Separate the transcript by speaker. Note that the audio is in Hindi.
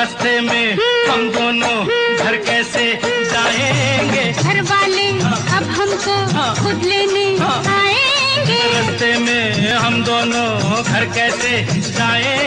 Speaker 1: रस्ते में हम दोनों घर कैसे जाएँगे?
Speaker 2: घर वाले अब हमको हाँ। खुद लेने हाँ। आएँगे।
Speaker 1: रस्ते में हम दोनों घर कैसे जाएँगे